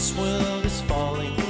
This world is falling.